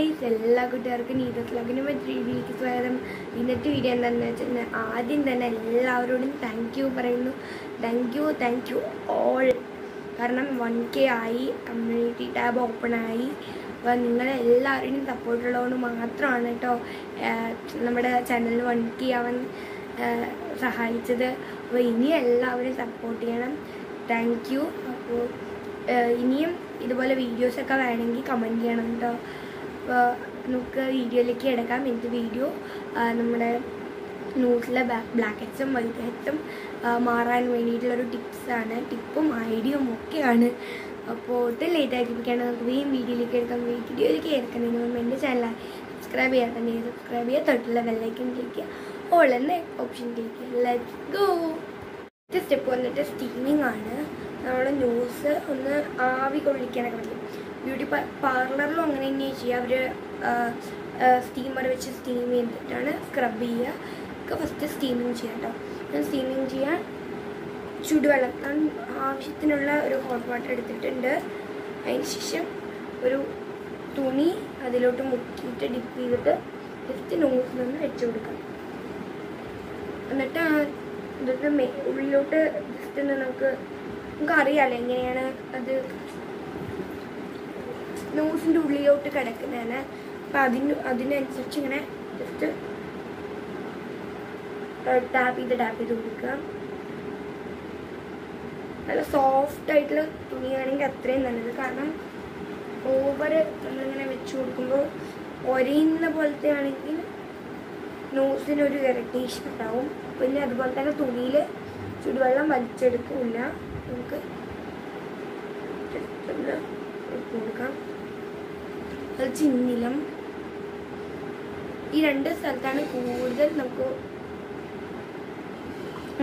Guys എല്ലാ കൂട്ടുകാർക്കും നീതസ് ലഗിനും പറ്റിയിലേക്ക് സ്വാഗതം. ഇന്നത്തെ വീഡിയോ എന്താണെന്ന് വെച്ചാൽ ആദ്യം തന്നെ എല്ലാവരോടും താങ്ക് യു പറയുന്നു. Thank you thank you all കാരണം വൺ കെ ആയി കമ്മ്യൂണിറ്റി ടാബ് ഓപ്പൺ ആയി. അപ്പോൾ സപ്പോർട്ട് ഉള്ളതുകൊണ്ട് മാത്രമാണ് കേട്ടോ നമ്മുടെ ചാനലിൽ വൺ കെ ആവാൻ സഹായിച്ചത്. അപ്പോൾ ഇനി എല്ലാവരും സപ്പോർട്ട് ചെയ്യണം. താങ്ക് യു അപ്പോൾ ഇനിയും ഇതുപോലെ വീഡിയോസൊക്കെ വേണമെങ്കിൽ കമന്റ് ചെയ്യണം കേട്ടോ അപ്പോൾ നമുക്ക് വീഡിയോയിലേക്ക് എടുക്കാം എന്ത് വീഡിയോ നമ്മുടെ ന്യൂസിലെ ബ്ലാക്ക് ഹെച്ചും വൈറ്റ് ഹെച്ചും മാറാൻ വേണ്ടിയിട്ടുള്ളൊരു ടിപ്സാണ് ടിപ്പും ഐഡിയയും ഒക്കെയാണ്. അപ്പോൾ ഒട്ടും ലേറ്റ് ആക്കിപ്പിക്കാണ് നമുക്ക് വേഗം വീഡിയോയിലേക്ക് എടുക്കാം വീഡിയോയിലേക്ക് എടുക്കുന്നതിന് മുമ്പ് എന്റെ ചാനൽ സബ്സ്ക്രൈബ് ചെയ്യാൻ തന്നെ സബ്സ്ക്രൈബ് ചെയ്യുക. തൊട്ടുള്ള ബെല്ലൈക്കൻ ക്ലിക്ക് ചെയ്യുക. ഓൾ ഓപ്ഷൻ ക്ലിക്ക് ചെയ്യുക. ലെറ്റ്സ് ഗോ ഫസ്റ്റ് സ്റ്റെപ്പ് വന്നിട്ട് സ്റ്റീമിംഗ് ആണ്. നമ്മുടെ ന്യൂസ് ഒന്ന് ആവി കൊള്ളിക്കാനൊക്കെ പറ്റും. ബ്യൂട്ടി പാർലറിലും അങ്ങനെ തന്നെയാണ് ചെയ്യുക. അവർ സ്റ്റീമർ വെച്ച് സ്റ്റീം ചെയ്തിട്ടാണ് സ്ക്രബ് ചെയ്യുക. ഒക്കെ ഫസ്റ്റ് സ്റ്റീമിങ് ചെയ്യാം കേട്ടോ സ്റ്റീമിങ് ചെയ്യാൻ ചൂടുവെള്ളം ആവശ്യത്തിനുള്ള ഒരു ഹോട്ട് വാട്ടർ എടുത്തിട്ടുണ്ട്. അതിന് ശേഷം ഒരു തുണി അതിലോട്ട് മുക്കിയിട്ട് ഡിപ്പ് ചെയ്തിട്ട് ജസ്റ്റ് നോസിലൊന്ന് വെച്ച് കൊടുക്കാം. എന്നിട്ട് ഇതിന്റെ ഉള്ളിലോട്ട് ജസ്റ്റ് നമുക്ക് നമുക്ക് അറിയാമല്ലോ എങ്ങനെയാണ് അത് നോസിന്റെ ഉള്ളിലോട്ട് കിടക്കുന്നതാണ്. അപ്പം അതിന് അതിനനുസരിച്ച് ഇങ്ങനെ ജസ്റ്റ് ടാപ്പ് ചെയ്ത് ടാപ്പ് ചെയ്ത് കൊടുക്കുക. നല്ല സോഫ്റ്റ് ആയിട്ടുള്ള തുണിയാണെങ്കിൽ അത്രയും നല്ലത്. കാരണം ഓവർ നമ്മളിങ്ങനെ വെച്ച് കൊടുക്കുമ്പോൾ ഒരയുന്ന പോലത്തെ ആണെങ്കിൽ നോസിനൊരു ഇറിറ്റേഷൻ ഉണ്ടാവും. പിന്നെ അതുപോലെ തന്നെ തുണിയിൽ ചുടുവെള്ളം വലിച്ചെടുക്കില്ല. നമുക്ക് കൊടുക്കാം. അത് ചിന്നിലും ഈ രണ്ട് സ്ഥലത്താണ് കൂടുതൽ നമുക്ക്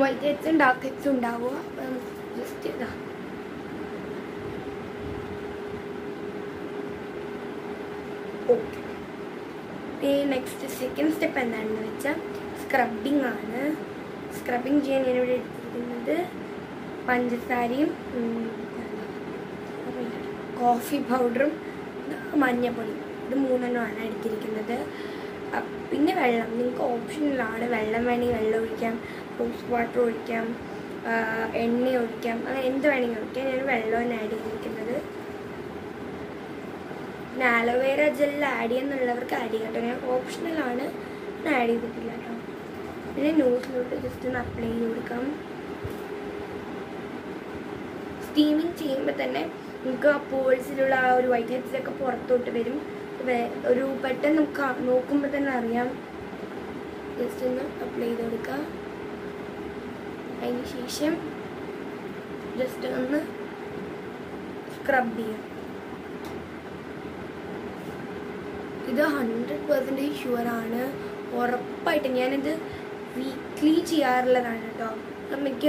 വൈറ്റ് ഹെഡ്സും ഡാർക്ക് ഹെഡ്സും ഉണ്ടാവുക. അപ്പം ജസ്റ്റ് ഇതാ. ഓക്കെ നെക്സ്റ്റ് സെക്കൻഡ് സ്റ്റെപ്പ് എന്താണെന്ന് വെച്ചാൽ സ്ക്രബിങ് ആണ്. സ്ക്രബിങ് ചെയ്യാൻ ഞാനിവിടെ എടുത്തിരിക്കുന്നത് പഞ്ചസാരയും കോഫി പൗഡറും മഞ്ഞപ്പൊടിയും ഇത് മൂന്നെണ്ണമാണ് എടുത്തിരിക്കുന്നത്. പിന്നെ വെള്ളം. നിങ്ങൾക്ക് ഓപ്ഷനിലാണ് വെള്ളം വേണമെങ്കിൽ വെള്ളം ഒഴിക്കാം. റോസ് വാട്ടർ ഒഴിക്കാം. എണ്ണ ഒഴിക്കാം. അങ്ങനെ എന്ത് വേണമെങ്കിൽ ഒഴിക്കാം. ഞാൻ വെള്ളമാണ് ആഡ് ചെയ്തിരിക്കുന്നത്. പിന്നെ ആലോവേര ജെല്ലിൽ ആഡ് ചെയ്യുന്നുള്ളവർക്ക് ആഡ് ചെയ്യാം കേട്ടോ ഞാൻ ഓപ്ഷണലാണ് ഞാൻ ആഡ് ചെയ്തിട്ടില്ല കേട്ടോ പിന്നെ ന്യൂസിലോട്ട് ജസ്റ്റ് ഒന്ന് അപ്ലൈ ചെയ്ത് കൊടുക്കാം. സ്റ്റീമിങ് ചെയ്യുമ്പോൾ തന്നെ നമുക്ക് ആ പോൾസിലുള്ള ആ ഒരു ഒക്കെ പുറത്തോട്ട് വരും. ഒരു പെട്ടെന്ന് നമുക്ക് നോക്കുമ്പോൾ തന്നെ അറിയാം. ജസ്റ്റ് ഒന്ന് അപ്ലൈ ചെയ്ത് കൊടുക്കുക അതിന് ശേഷം ജസ്റ്റ് ഒന്ന് സ്ക്രബ് ചെയ്യാം ഇത് ഹൺഡ്രഡ് പെർസെന്റേജ് ആണ്. ഉറപ്പായിട്ട് ഞാനിത് വീക്ക്ലി ചെയ്യാറുള്ളതാണ് കേട്ടോ. മിക്ക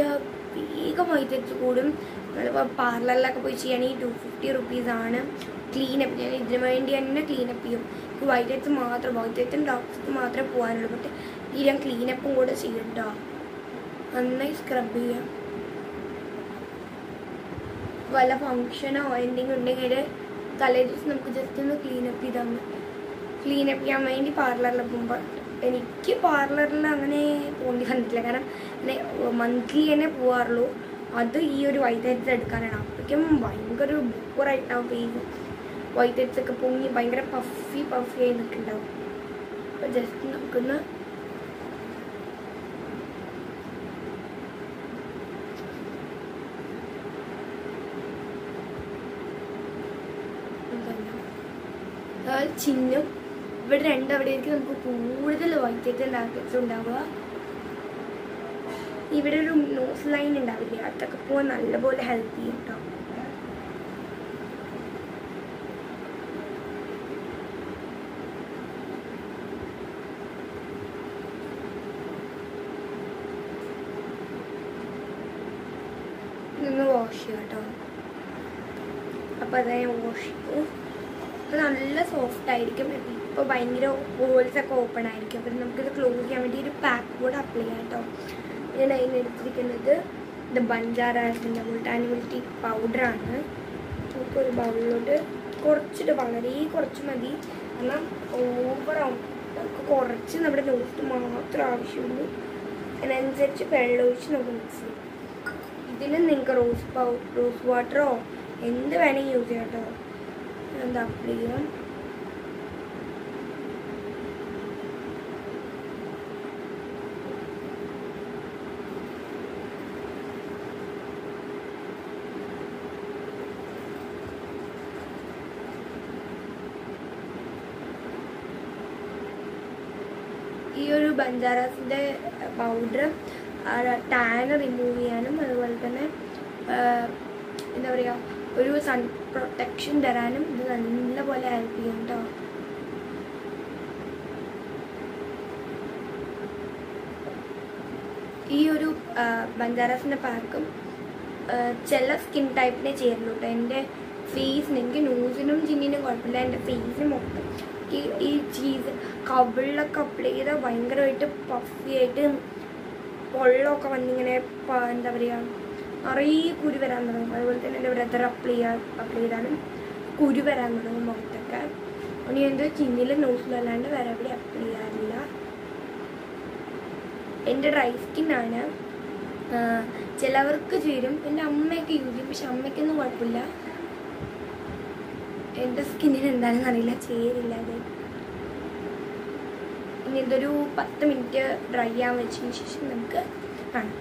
വേഗം വൈദ്യുതി കൂടും. നമ്മളിപ്പോൾ പാർലറിലൊക്കെ പോയി ചെയ്യുകയാണെങ്കിൽ ടു ഫിഫ്റ്റി റുപ്പീസാണ് ക്ലീനപ്പ് ഞാൻ ഇതിന് വേണ്ടി തന്നെ ക്ലീനപ്പ് ചെയ്യും. എനിക്ക് വൈദ്യുതി മാത്രം വൈദ്യുതിയും ഡോക്ടർക്ക് മാത്രമേ പോകാനുള്ളൂ. പക്ഷേ ഈ ഞാൻ ക്ലീനപ്പും കൂടെ ചെയ്യും കേട്ടോ നന്നായി സ്ക്രബ് ചെയ്യാം. വല്ല ഫങ്ഷനോ എന്തെങ്കിലും ഉണ്ടെങ്കിൽ തലേ ദിവസം നമുക്ക് ജസ്റ്റ് ഒന്ന് ക്ലീനപ്പ് ചെയ്താൽ മതി. ക്ലീനപ്പ് ചെയ്യാൻ വേണ്ടി പാർലറിൽ പോകുമ്പോൾ എനിക്ക് പാർലറിൽ അങ്ങനെ പോകേണ്ടി വന്നിട്ടില്ല കാരണം മന്ത്ലി തന്നെ പോകാറുള്ളൂ അത് ഈ ഒരു വൈറ്റ് എടുക്കാനാണ്. അപ്പോഴേക്കും ഭയങ്കര ബുക്കറായിട്ടാവും ഫേസ് വൈറ്റ് ഹെഡ്സ് പൊങ്ങി ഭയങ്കര പഫി പഫി ആയി നിൽക്കുന്നുണ്ടാവും. അപ്പോൾ ജസ്റ്റ് നമുക്കൊന്ന് ചിഹ്നം ഇവിടെ രണ്ടവിടെയായിരിക്കും നമുക്ക് കൂടുതൽ വൈദ്യുതി ഉണ്ടാകുക ഇവിടെ ഒരു നോസ് ലൈൻ ഉണ്ടാവില്ല? അതൊക്കെ പോകാൻ നല്ലപോലെ ഹെൽപ്പ് ചെയ്യും കേട്ടോ വാഷ് ചെയ്യുക കേട്ടോ അപ്പോൾ അതായത് വാഷ് ചെയ്യും നല്ല സോഫ്റ്റ് ആയിരിക്കും ഇപ്പോൾ ഭയങ്കര ഹോൾസ് ഒക്കെ ഓപ്പൺ ആയിരിക്കും. അപ്പം നമുക്കിത് ക്ലോസ് ചെയ്യാൻ വേണ്ടി ഒരു പാക്ക് ബോർഡ് അപ്ലൈ ചെയ്യാം കേട്ടോ ഞാൻ അതിന് എടുത്തിരിക്കുന്നത് ഇത് ബഞ്ചാറാസിന്റെ മുൾട്ടാനിമിറ്റി പൗഡറാണ് നമുക്കൊരു ബൗളിലോട്ട് കുറച്ചിട്ട് വളരെ കുറച്ച് മതി. കാരണം ഓവറാവും നമുക്ക് കുറച്ച് നമ്മുടെ നോസ്റ്റ് മാത്രം ആവശ്യമുള്ളൂ. അതിനനുസരിച്ച് വെള്ളം ഒഴിച്ച് നമുക്ക് മിക്സ് ചെയ്യാം. ഇതിന് നിങ്ങൾക്ക് റോസ് പൗ റോസ് വാട്ടറോ എന്ത് വേണമെങ്കിൽ യൂസ് ചെയ്യാം കേട്ടോ എന്താ അപ്ലൈ ചെയ്യാം? ഈ ഒരു ബഞ്ചാറാസിന്റെ പൗഡർ ടാൻ റിമൂവ് ചെയ്യാനും അതുപോലെ തന്നെ എന്താ പറയുക ഒരു സൺ പ്രൊട്ടക്ഷൻ തരാനും ഇത് നല്ലപോലെ ഹെൽപ്പ് ചെയ്യും കേട്ടോ ഈ ഒരു ബഞ്ചാറാസിന്റെ പാക്കും ചില സ്കിൻ ടൈപ്പിനെ ചേരുന്നു കേട്ടോ എന്റെ ഫേസിന് എനിക്ക് നൂസിനും ചിന്നിനും കുഴപ്പമില്ല. എന്റെ ഫേസിനും മൊത്തം ഈ ഈ ചീസ് കവിളിലൊക്കെ അപ്ലൈ ചെയ്താൽ ഭയങ്കരമായിട്ട് പഫി ആയിട്ട് പൊള്ളമൊക്കെ വന്നിങ്ങനെ എന്താ പറയുക നിറയെ കുരു വരാൻ തുടങ്ങും. അതുപോലെ തന്നെ എന്റെ ബ്രദർ അപ്ലൈ ചെയ്യാൻ അപ്ലൈ ചെയ്താലും കുരു വരാൻ തുടങ്ങും മുഖത്തൊക്കെ. ഇനി എന്റെ ചിന്നിലെ നോസിലല്ലാണ്ട് വേറെ എവിടെ അപ്ലൈ ചെയ്യാറില്ല. എന്റെ ഡ്രൈ സ്കിന്നാണ് ചിലവർക്ക് ചേരും. എന്റെ അമ്മയൊക്കെ യൂസ് ചെയ്യും. പക്ഷെ അമ്മയ്ക്കൊന്നും കുഴപ്പമില്ല. എന്റെ സ്കിന്നിന് എന്താണെന്ന് അറിയില്ല ചേരില്ല അത്. ഇനി ഇതൊരു പത്ത് മിനിറ്റ് ഡ്രൈ ആവാൻ വെച്ചതിന് ശേഷം നമുക്ക് കാണാം.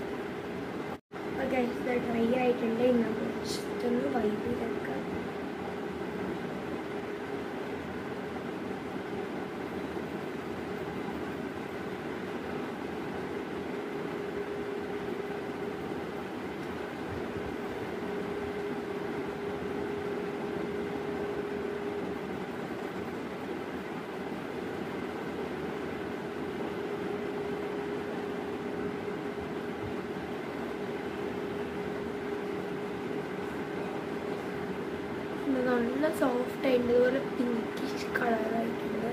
ഡ്രൈ ആയിട്ടുണ്ട്. ഇന്ന് വൈകിട്ട് ചെയ്തെടുക്കാം ഇത് നല്ല സോഫ്റ്റ് ആയിട്ട് ഇതുപോലെ പിങ്കിഷ് കളറായിട്ടുണ്ട്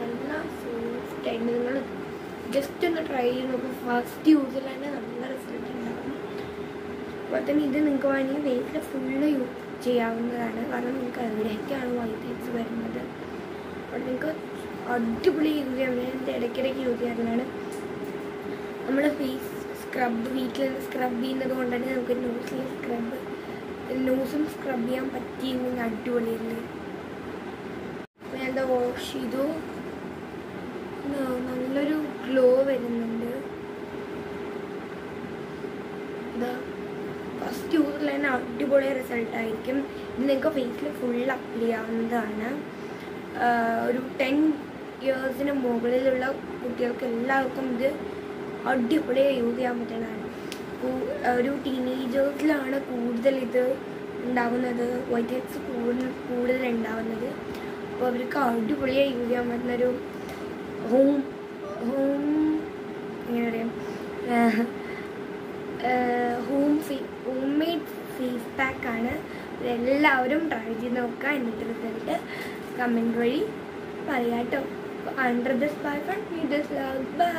നല്ല സോഫ്റ്റ് ആയിട്ട് നിങ്ങൾ ജസ്റ്റ് ഒന്ന് ട്രൈ ചെയ്ത് നോക്കും. ഫസ്റ്റ് യൂസിൽ തന്നെ നല്ല റിസൾട്ട് ഉണ്ടാകും അതുപോലെ തന്നെ ഇത് നിങ്ങൾക്ക് വേണമെങ്കിൽ വെയിറ്റിൽ ഫുള്ള് യൂസ് ചെയ്യാവുന്നതാണ്. കാരണം നിങ്ങൾക്ക് എവിടേക്കാണ് വൈറ്റ് വരുന്നത്? അപ്പോൾ നിങ്ങൾക്ക് അടിപൊളി യൂസ് ചെയ്യാൻ വേണ്ടി ഇടയ്ക്കിടയ്ക്ക് യൂസ് ചെയ്യാറുള്ളതാണ്. നമ്മൾ ഫേസ് സ്ക്രബ് വീട്ടിൽ സ്ക്രബ് ചെയ്യുന്നത് കൊണ്ട് തന്നെ നമുക്ക് നോസിൽ സ്ക്രബ് നോസും സ്ക്രബ് ചെയ്യാൻ പറ്റിയെന്ന് അടിപൊളിയല്ലേ? അപ്പോൾ ഞാൻ എന്താ വാഷ് ചെയ്തു. നല്ലൊരു ഗ്ലോ വരുന്നുണ്ട്. ഫസ്റ്റ് യൂസിൽ തന്നെ അടിപൊളി റിസൾട്ട് ആയിരിക്കും. ഇത് നിങ്ങൾക്ക് ഫേസിൽ ഫുൾ അപ്ലൈ ചെയ്യാവുന്നതാണ്. ഒരു ടെൻ ഇയേഴ്സിന് മുകളിലുള്ള കുട്ടികൾക്ക് എല്ലാവർക്കും ഇത് അടിപൊളിയായി യൂസ് ചെയ്യാൻ പറ്റുന്നതാണ് ഒരു ടീനേജേഴ്സിലാണ് കൂടുതൽ ഇത് ഉണ്ടാകുന്നത് വൈറ്റ് ഹെഡ്സ് കൂടുതൽ കൂടുതൽ ഉണ്ടാകുന്നത് അപ്പോൾ അവർക്ക് അടിപൊളിയായി യൂസ് ചെയ്യാൻ പറ്റുന്നൊരു ഹോം ഹോം എങ്ങനെ പറയാം ഹോം ഫേ ഹോം മെയ്ഡ് ഫേസ് പാക്കാണ് എല്ലാവരും ട്രൈ ചെയ്ത് നോക്കുക എന്നിട്ട് റിസൾട്ട് കമന്റ് വഴി പറയാട്ടോ. Under this bye friend bye